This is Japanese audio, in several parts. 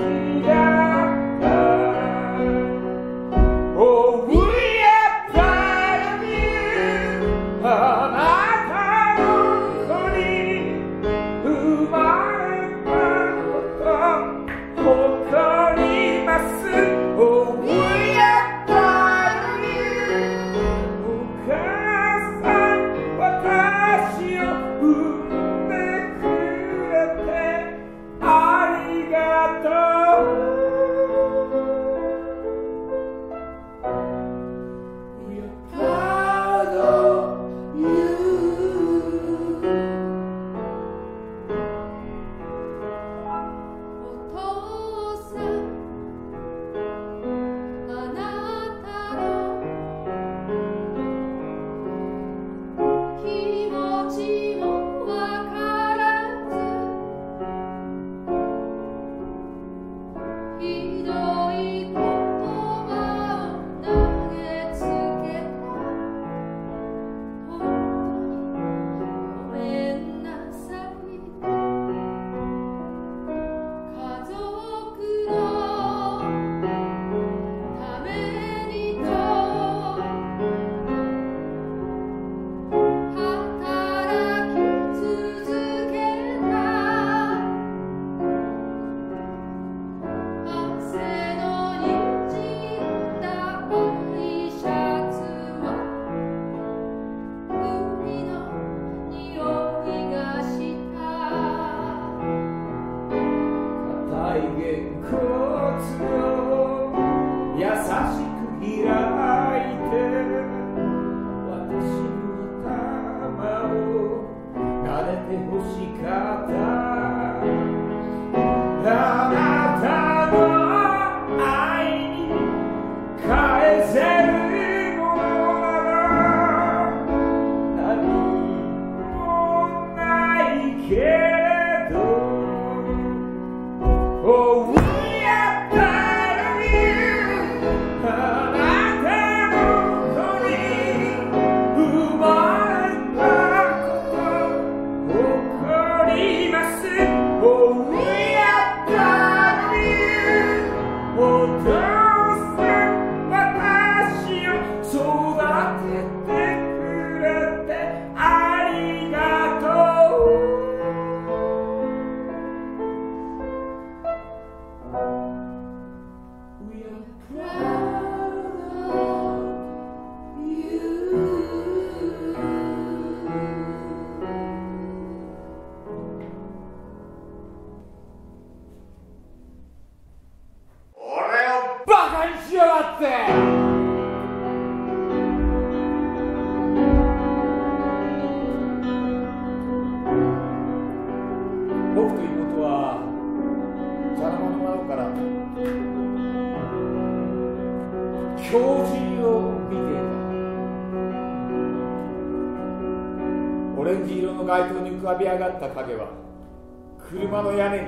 Thank you. Yeah! 紫色の街灯に浮かび上がった影は車の屋根に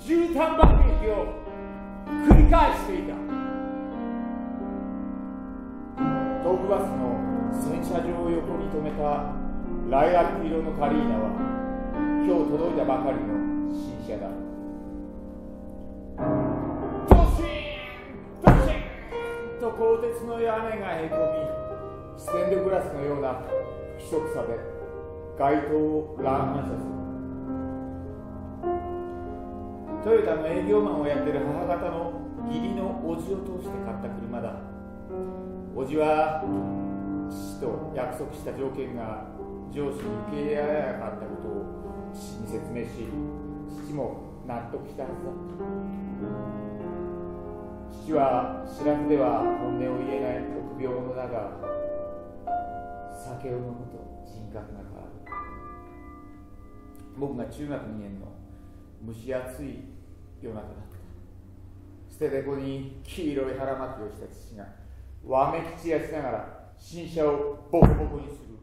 絨毯爆撃を繰り返していた。トークバスの洗車場を横に止めたライラック色のカリーナは今日届いたばかりの新車だ。ドシーンドシーンと鋼鉄の屋根がへこみステンドグラスのような不規則さで街灯を乱反射する。トヨタの営業マンをやってる母方の義理の叔父を通して買った車だ。叔父は父と約束した条件が上司に受け入れられなかったことを父に説明し父も納得したはずだ。父は知らずでは本音を言えない臆病者だが酒を飲むと人格が変わる。僕が中学2年の蒸し暑い夜中だった。捨て猫に黄色い腹巻きをした父がわめき散らしながら新車をボコボコにする。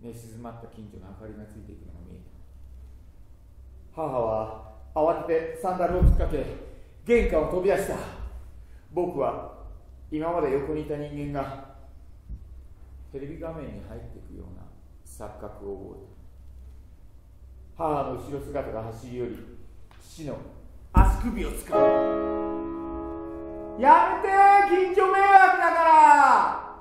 寝静まった近所の明かりがついていくのが見えた。母は慌ててサンダルを突っかけ玄関を飛び出した。僕は今まで横にいた人間がテレビ画面に入っていくような錯覚を覚えた母の後ろ姿が走り寄り父の足首をつかむ。やめて近所迷惑だから。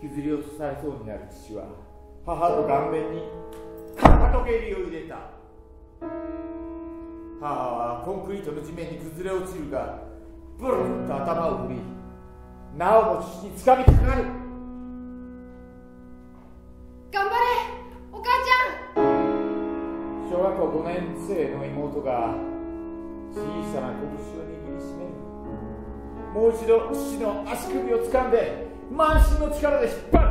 引きずり落とされそうになる父は母の顔面にかと蹴りを入れた。母はコンクリートの地面に崩れ落ちるがブルンと頭を振りなおも父につかみかかる。頑張れお母ちゃん。小学校5年生の妹が小さな拳を握りしめる。もう一度父の足首を掴んで満身の力で引っ張る。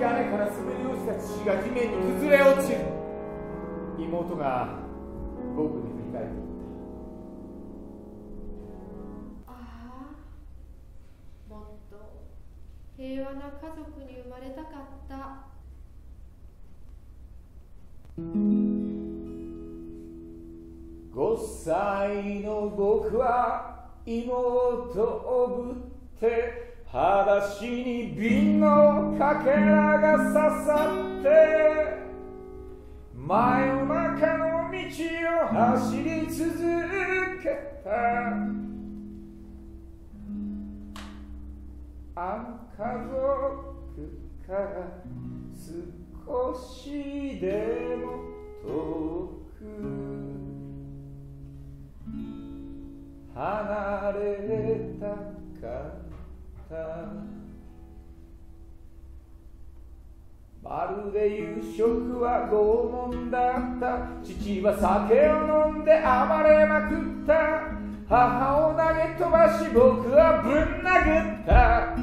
屋根から滑り落ちた父が地面に崩れ落ちる。妹が僕に平和な家族に生まれたかった。5歳の僕は妹をぶって裸足に瓶のかけらが刺さって真夜中の道を走り続けた。あの家族から少しでも遠く離れたかった。まるで夕食は拷問だった。父は酒を飲んで暴れまくった。母を投げ飛ばし僕はぶん殴った。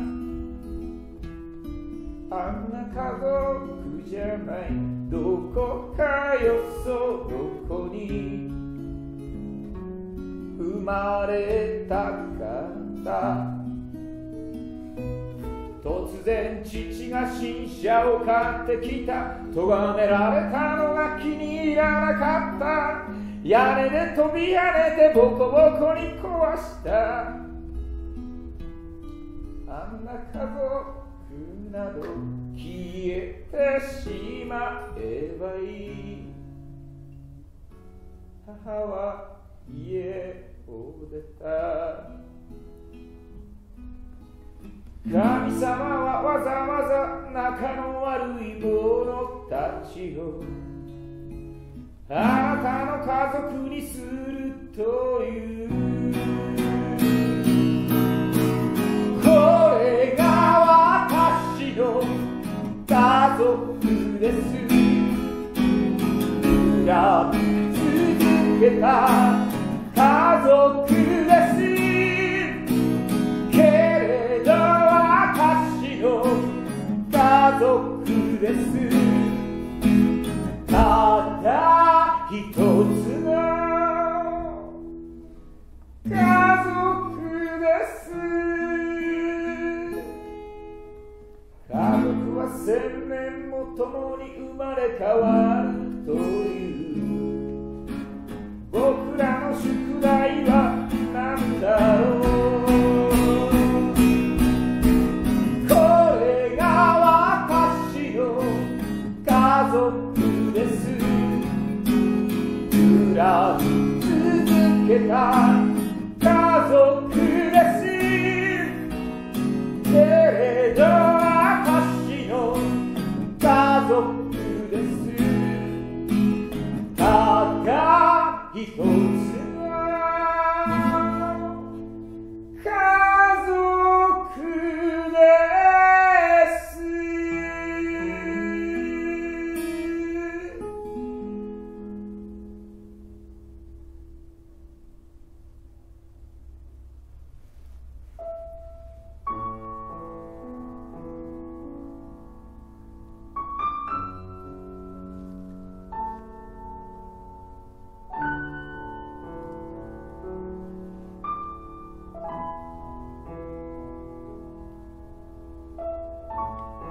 あんな家族じゃない。どこかよそどこに。生まれた方突然父が新車を買ってきた。咎められたのが気に入らなかった。屋根で飛び跳ねてボコボコに壊した。あんな家族など消えてしまえばいい。母は家を出た。神様はわざわざ仲の悪い者たちをあなたの家族にするというこれが私の家族です。恨み続けた。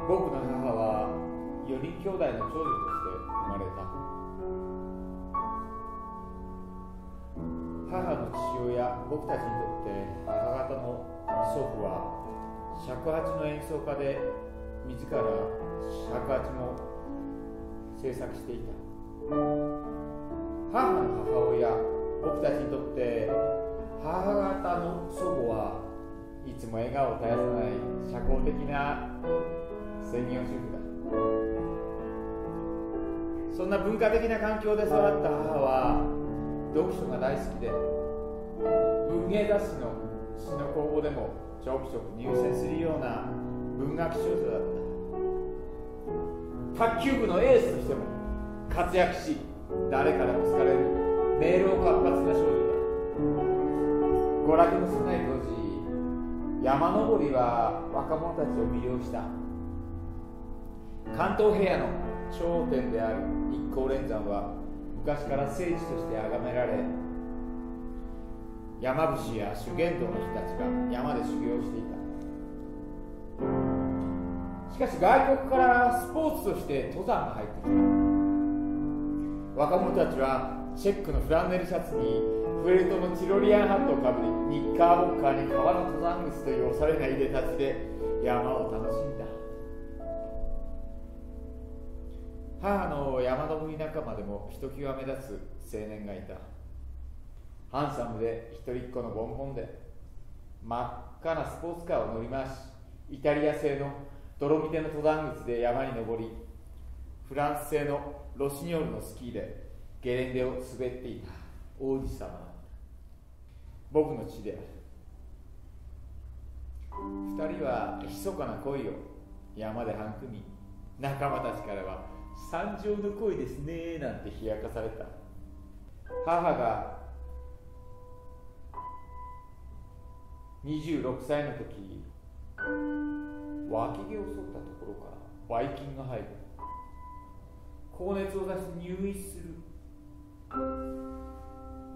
僕の母は4人兄弟の長女として生まれた。母の父親僕たちにとって母方の祖父は尺八の演奏家で自ら尺八も制作していた。母の母親僕たちにとって母方の祖母はいつも笑顔を絶やさない社交的な専業主婦だ。そんな文化的な環境で育った母は読書が大好きで文芸雑誌の詩の公募でもちょくちょく入選するような文学少女だった。卓球部のエースとしても活躍し誰からも好かれる明瞭活発な少女だ。娯楽の少ない当時山登りは若者たちを魅了した。関東平野の頂点である日光連山は昔から聖地として崇められ山伏や修験道の人たちが山で修行していた。しかし外国からスポーツとして登山が入ってきた。若者たちはチェックのフランネルシャツにフェルトのチロリアンハットをかぶりニッカーボッカーに革の登山靴というおしゃれないでたちで山を楽しんだ。母の山登り仲間でもひときわ目立つ青年がいた。ハンサムで一人っ子のボンボンで真っ赤なスポーツカーを乗り回しイタリア製の泥みての登山靴で山に登りフランス製のロシニョールのスキーでゲレンデを滑っていた王子様僕の父である。二人は密かな恋を山で育み仲間たちからは山上の恋ですねなんて冷やかされた。母が26歳の時脇毛を剃ったところからばい菌が入る高熱を出して入院する。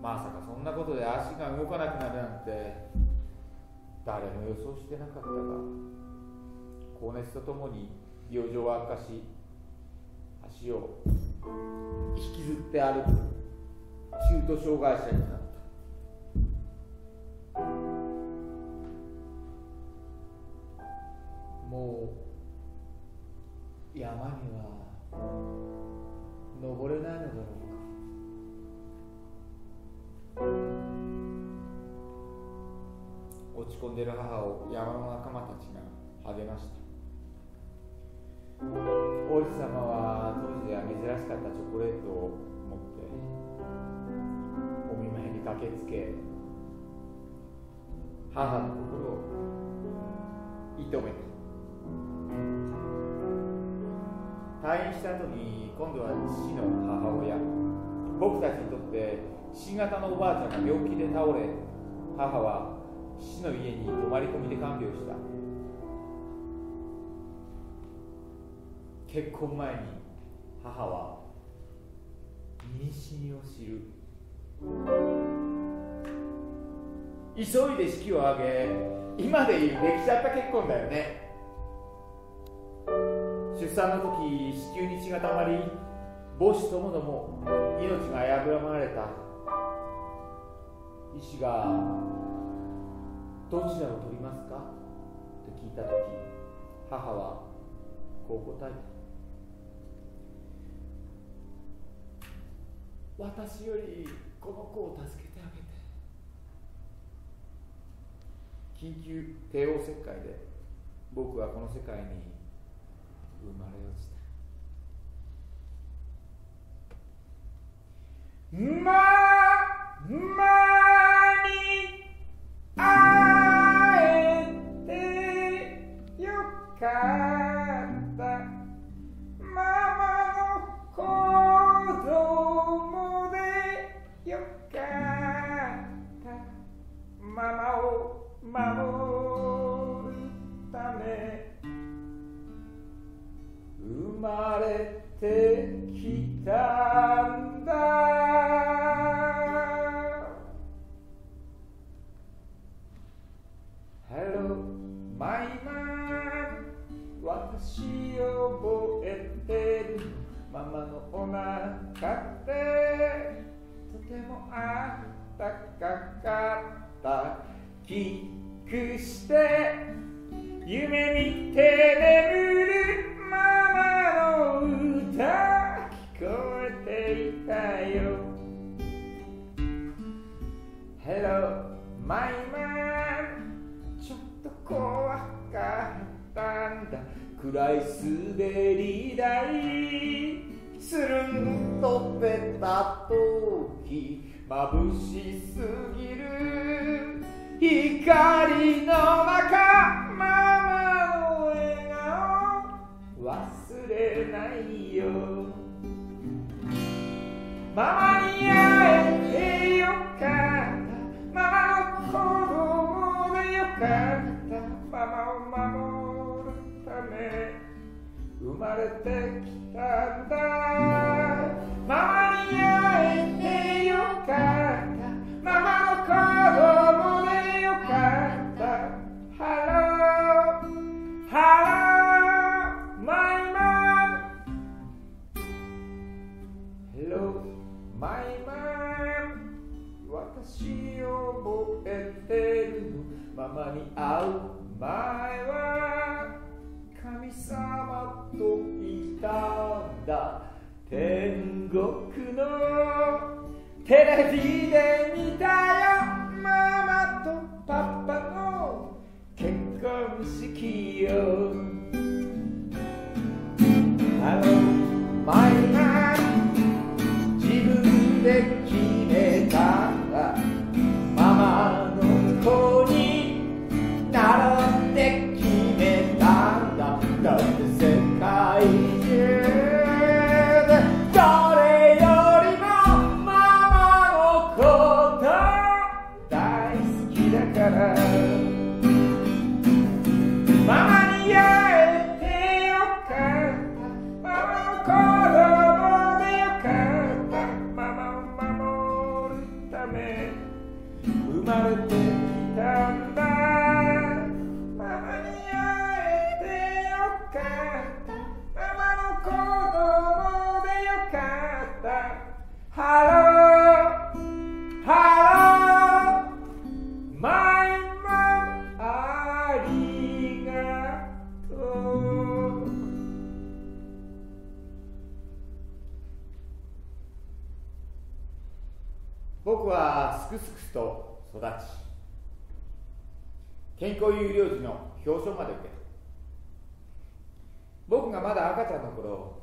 まさかそんなことで足が動かなくなるなんて誰も予想してなかったが高熱とともに病状は悪化し足を引きずって歩く中途障害者になった。もう山には登れないのだろうか。落ち込んでる母を山の仲間たちが励ました。王子様は当時では珍しかったチョコレートを持ってお見舞いに駆けつけ母の心を射止めた退院した後に今度は父の母親僕たちにとって新型のおばあちゃんが病気で倒れ母は父の家に泊まり込みで看病した。結婚前に母は妊娠を知る。急いで式を挙げ今でいうできちゃった結婚だよね。出産の時子宮に血がたまり母子ともども命が危ぶまれた。医師が「どちらを取りますか?」と聞いた時母はこう答えた。私よりこの子を助けてあげて。緊急帝王切開で僕はこの世界に生まれ落ちた。まま Hello my man. ちょっと怖かったんだ暗い滑り台。するんとべた時眩しすぎる光の中ママの笑顔。忘れないよ。ママに会え。ったママを守るため生まれてきたんだ。ママに会えてよかった。ママの子供でよかった。ハロー。ハローマイマン。Hello my man 私を覚えてるの。ママに会う前は神様といたんだ。天国のテレビでハローハローマイモアリガトー僕はすくすくと育ち健康有料児の表彰まで受けた。僕がまだ赤ちゃんの頃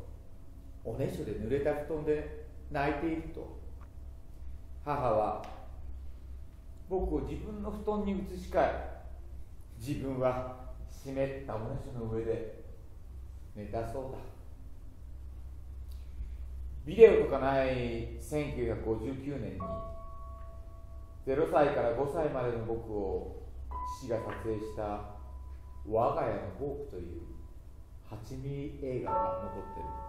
おねしょで濡れた布団で泣いていると。母は僕を自分の布団に移し替え自分は湿ったおねしの上で寝たそうだ。ビデオとかない1959年に0歳から5歳までの僕を父が撮影した「我が家のホープ」という8ミリ映画が残ってる。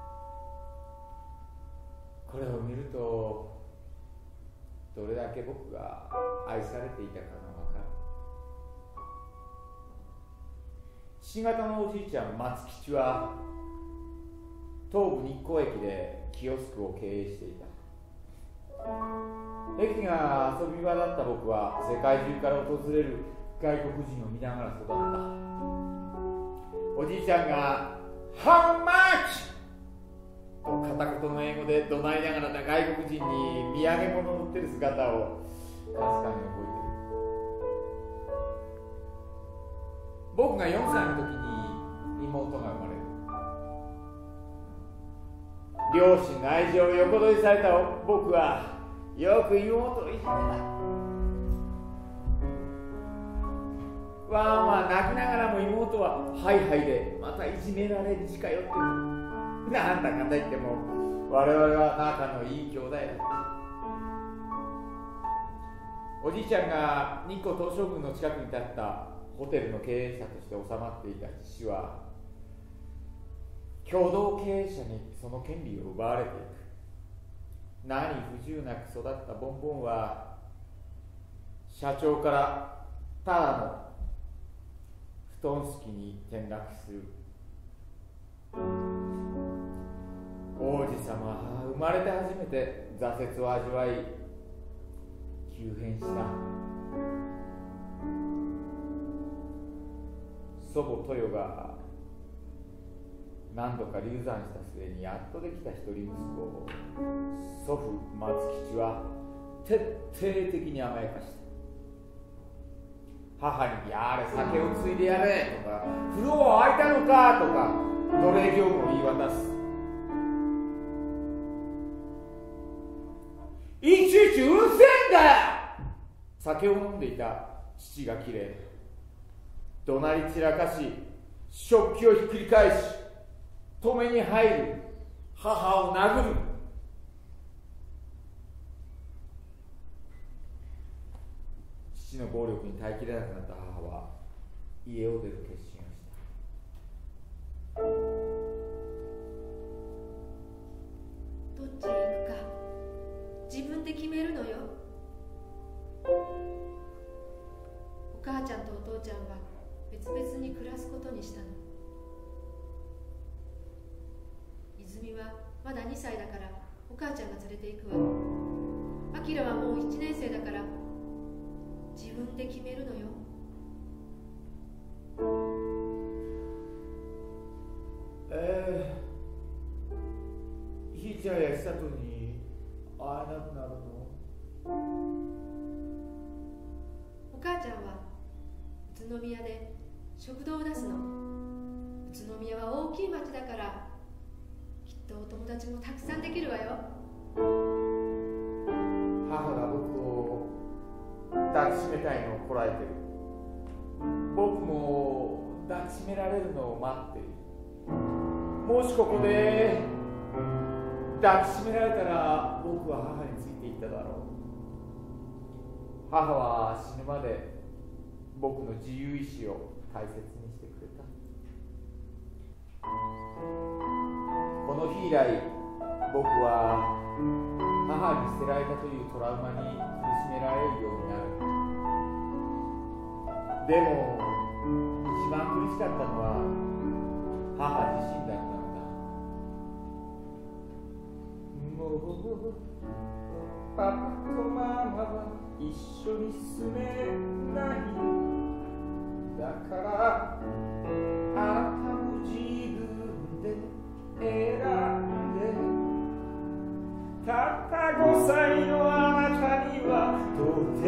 これを見るとどれだけ僕が愛されていたかが分かる。新型のおじいちゃん松吉は東武日光駅でキオスクを経営していた。駅が遊び場だった僕は世界中から訪れる外国人を見ながら育った。おじいちゃんが「How much?」と片言の英語で怒鳴りながら外国人に土産物を売ってる姿をかすかに覚えてる僕が4歳の時に妹が生まれる両親の愛情を横取りされた僕はよく妹をいじめたわんわん泣きながらも妹はハイハイでまたいじめられに近寄ってくるなんだかんだ言っても我々は仲のいい兄弟だ。おじいちゃんが日光東照宮の近くに立ったホテルの経営者として収まっていた父は共同経営者にその権利を奪われていく。何不自由なく育ったボンボンは社長からただの布団敷に転落する。王子様は生まれて初めて挫折を味わい急変した。祖母豊が何度か流産した末にやっとできた一人息子を祖父松吉は徹底的に甘やかした。母に「やれ酒をついでやれ」とか「風呂は空いたのか」とか奴隷業務を言い渡す。ちいちうるせえんだよ！酒を飲んでいた父が切れ怒鳴り散らかし食器をひっくり返し止めに入る。母を殴る。父の暴力に耐えきれなくなった母は家を出る決心をした。どっちへ行くか。自分で決めるのよ。お母ちゃんとお父ちゃんは別々に暮らすことにしたの。泉はまだ2歳だからお母ちゃんが連れて行くわ。明はもう1年生だから自分で決めるのよ。ええー、ひーちゃんや久人に会えなくなるのお母ちゃんは宇都宮で食堂を出すの。宇都宮は大きい町だからきっとお友達もたくさんできるわよ。母が僕を抱きしめたいのをこらえてる。僕も抱きしめられるのを待ってる。もしここで抱きしめられたら僕は母についていっただろう。母は死ぬまで僕の自由意志を大切にしてくれた。この日以来僕は母に捨てられたというトラウマに苦しめられるようになる。でも一番苦しかったのは母自身だパパとママは一緒に住めない。だからあなたも自分で選んでたった5歳のあなたにはとて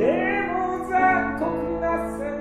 も残酷な選択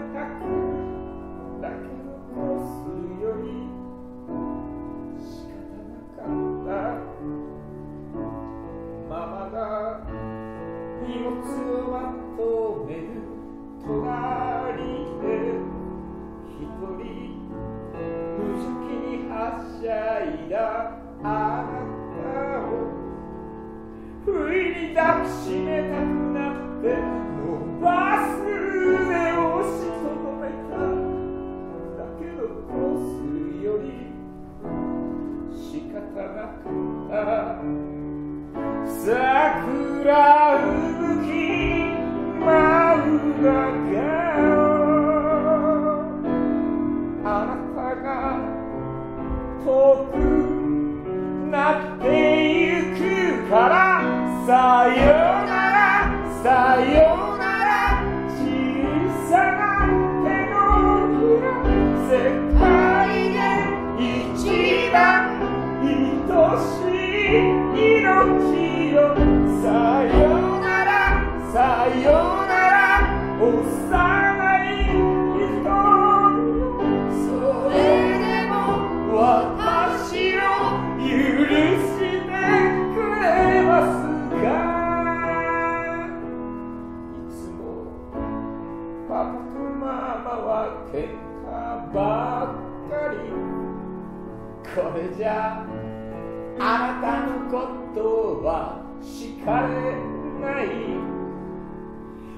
così in anch'io ことは叱れない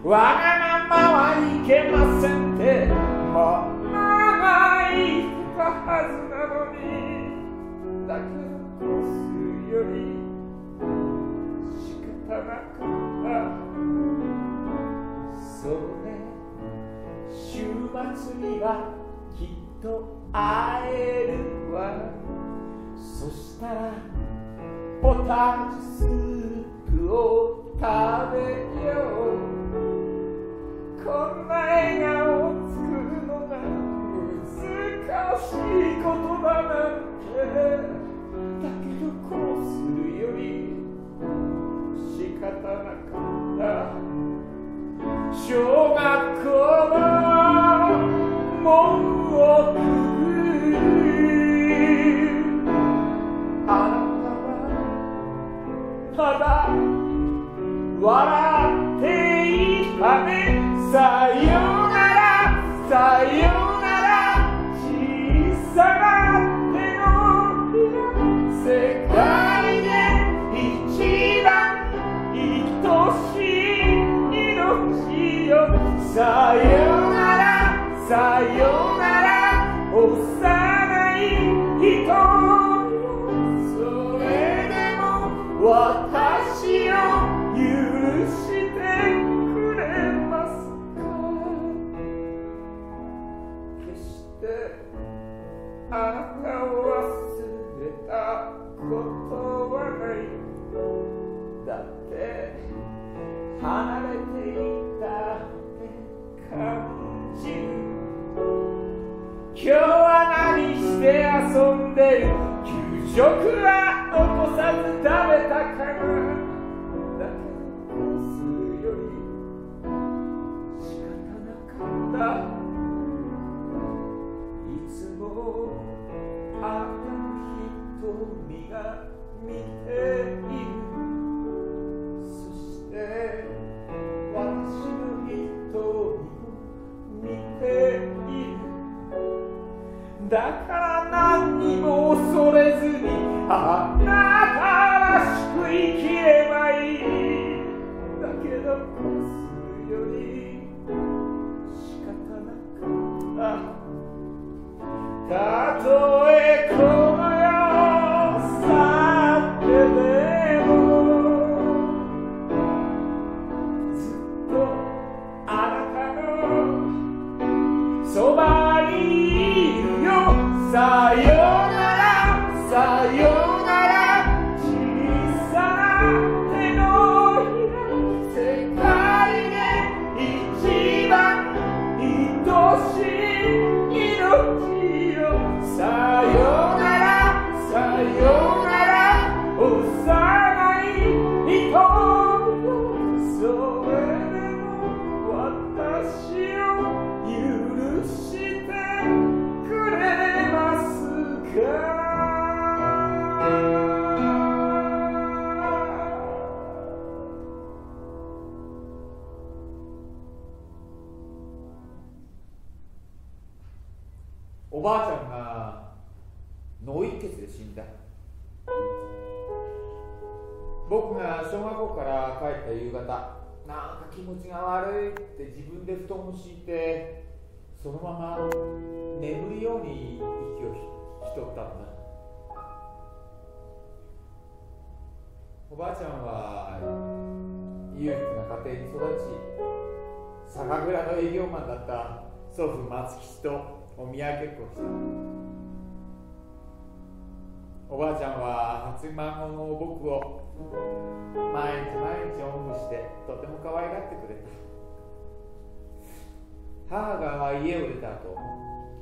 わがままはいけませんって。ママが言ったはずなのに。だけどこすより仕方なかった。そうね週末にはきっと会えるわ。そしたらポタージュスープを食べようこんな笑顔を作るのが難しいことだなんて。だけどこうするより仕方なかった。笑っていいたね。さよならさよなら。小学校から帰った夕方なんか気持ちが悪いって自分で布団を敷いてそのまま眠るように息を引き取ったんだ。おばあちゃんは裕福な家庭に育ち酒蔵の営業マンだった祖父松吉とお見合い結婚した。おばあちゃんは初孫の僕を毎日毎日おんぶしてとても可愛がってくれた。母が家を出た後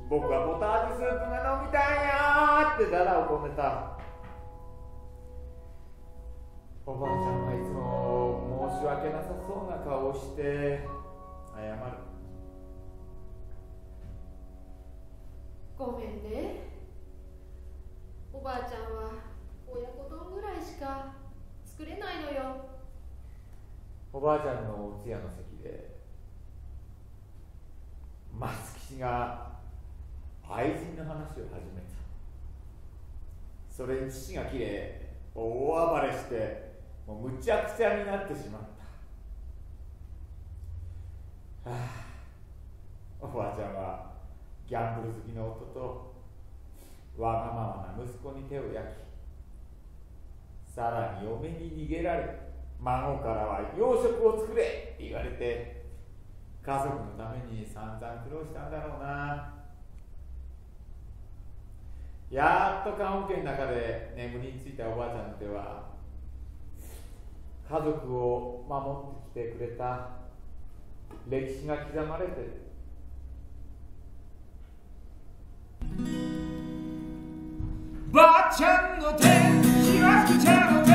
僕はポタージュスープが飲みたいよってだだをこねた。おばあちゃんはいつも申し訳なさそうな顔をして謝る。ごめんね。おばあちゃんは親子丼ぐらいしか作れないのよ。おばあちゃんのお通夜の席で松吉が愛人の話を始めた。それに父が切れ大暴れしてもうむちゃくちゃになってしまった、はあ、おばあちゃんはギャンブル好きの夫とわがままな息子に手を焼きさらに嫁に逃げられ孫からは洋食を作れって言われて家族のために散々苦労したんだろうな。やっと棺桶の中で眠りについたおばあちゃんでは家族を守ってきてくれた。歴史が刻まれてる。ばあちゃんの手 town to town.